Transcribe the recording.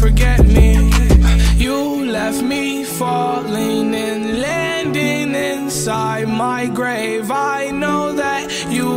forget me. You left me falling and landing inside my grave. I know that you.